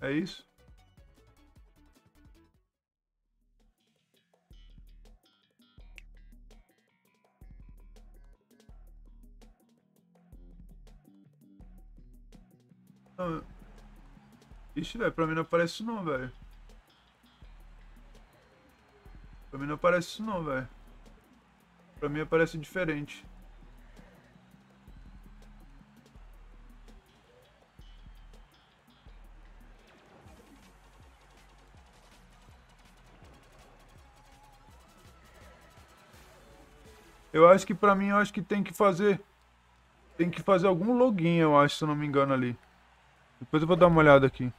É isso? Não. Ixi, velho, pra mim não aparece isso não, velho. Pra mim não aparece isso não, velho. Pra mim aparece diferente. Eu acho que pra mim, eu acho que tem que fazer... Tem que fazer algum login, eu acho, se não me engano ali. Depois eu vou dar uma olhada aqui.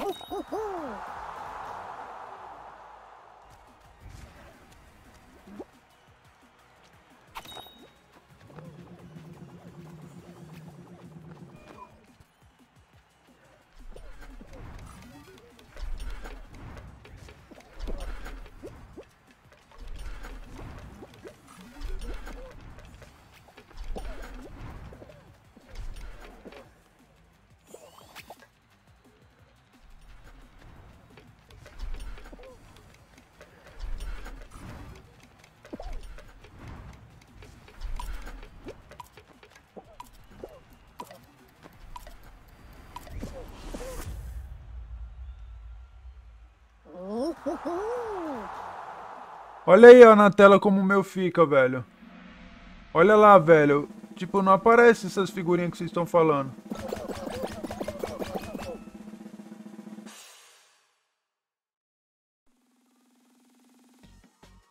Puta que Olha aí, ó, na tela como o meu fica, velho. Olha lá, velho. Tipo, não aparece essas figurinhas que vocês estão falando.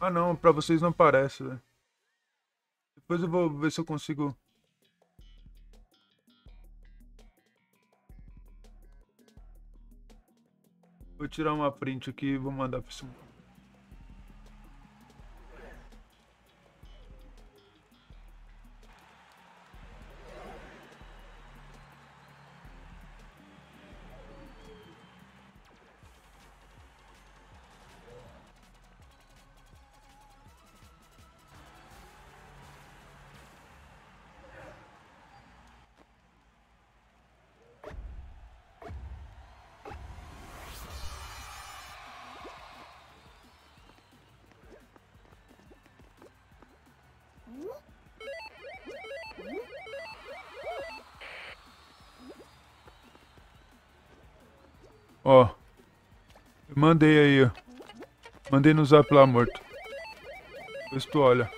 Ah, não. Pra vocês não aparece, velho. Depois eu vou ver se eu consigo... Vou tirar uma print aqui e vou mandar pra cima. Ó. Eu mandei aí, ó. Mandei no zap lá, morto. Se tu olha.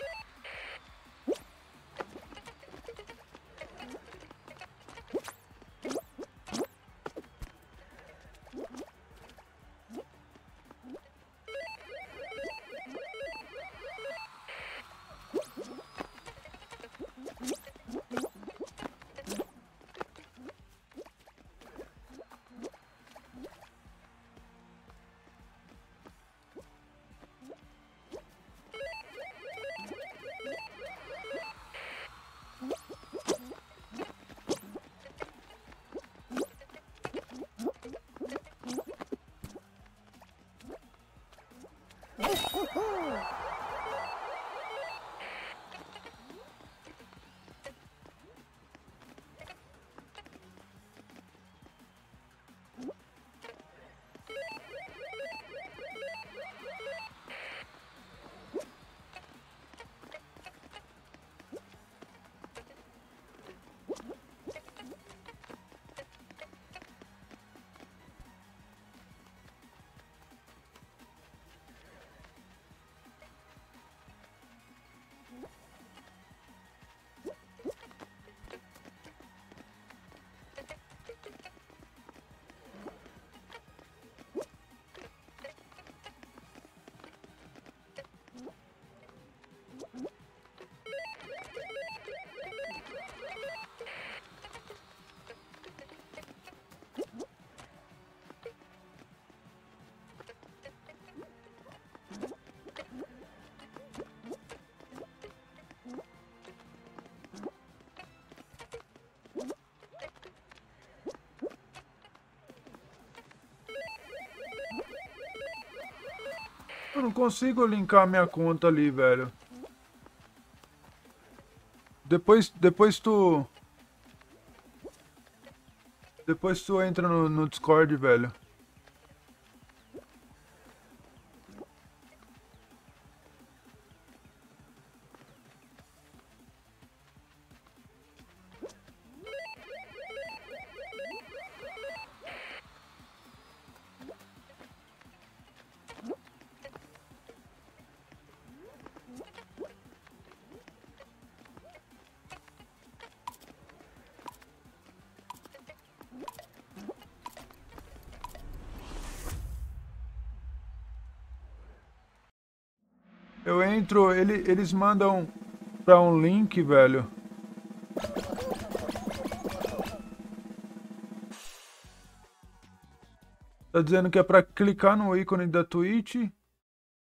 Não consigo linkar minha conta ali, velho. Depois, depois tu... Depois tu entra no, no Discord, velho. Eu entro, ele, eles mandam pra um link, velho. Tá dizendo que é pra clicar no ícone da Twitch,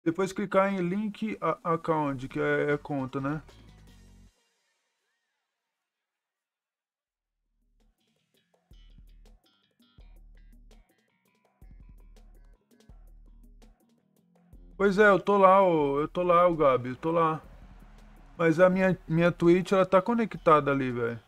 depois clicar em link account, que é, é conta, né? Pois é, eu tô lá, eu tô lá, o Gabi, eu tô lá. Mas a minha, minha Twitch, ela tá conectada ali, velho.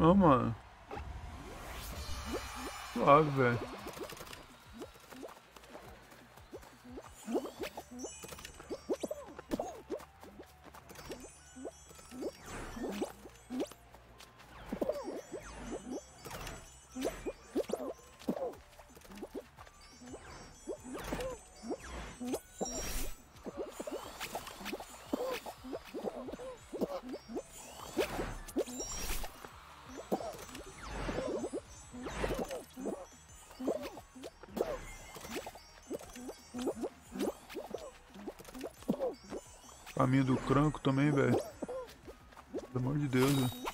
Não, mano. Suave, velho. Caminho do cranco também, velho. Pelo amor de Deus, velho.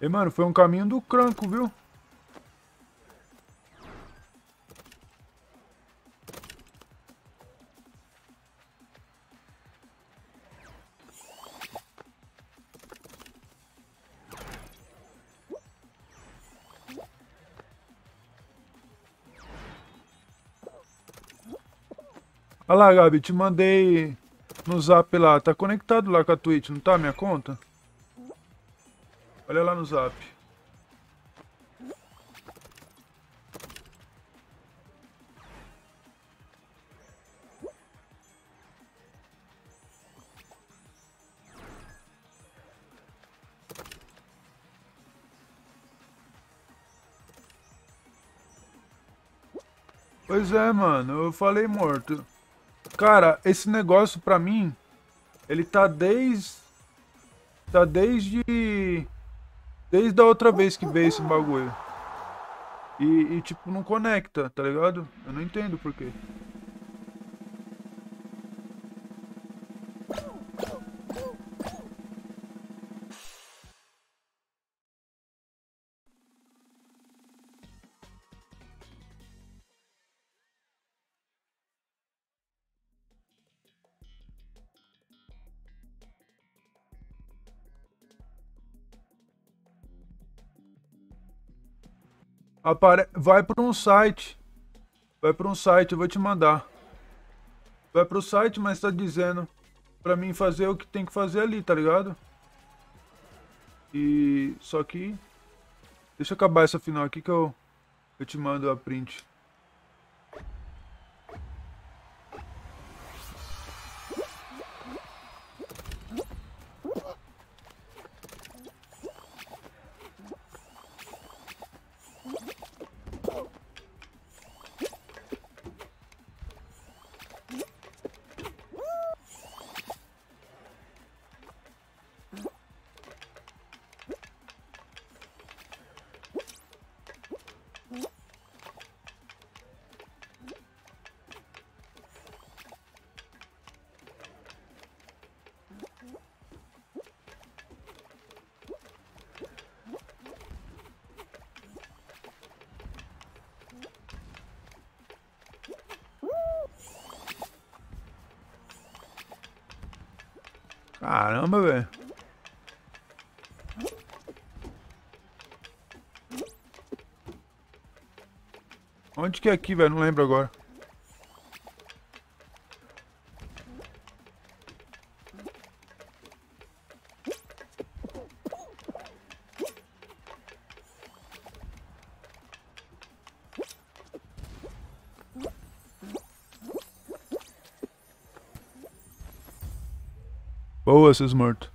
E, mano, foi um caminho do cranco, viu? Olha lá, Gabi, te mandei no zap lá. Tá conectado lá com a Twitch, não tá minha conta? Olha lá no zap. Pois é, mano, eu falei morto. Cara, esse negócio pra mim, ele tá desde... Tá desde Desde a outra vez que veio esse bagulho. E, e, tipo, não conecta, tá ligado? Eu não entendo por quê. Apare... Vai para um site. Vai para um site, eu vou te mandar. Vai pro site, mas tá dizendo para mim fazer o que tem que fazer ali, tá ligado? E só que Deixa eu acabar essa final aqui que eu, eu te mando a print. Caramba, velho. Onde que é aqui, velho? Não lembro agora. Boa, seus mortos.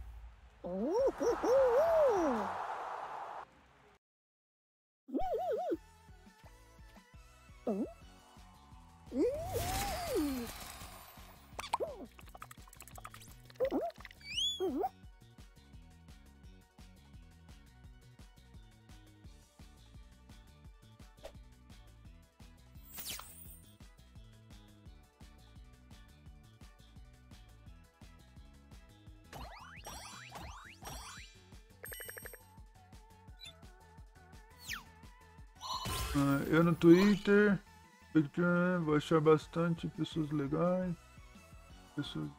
Eu no Twitter, vou achar bastante pessoas legais, pessoas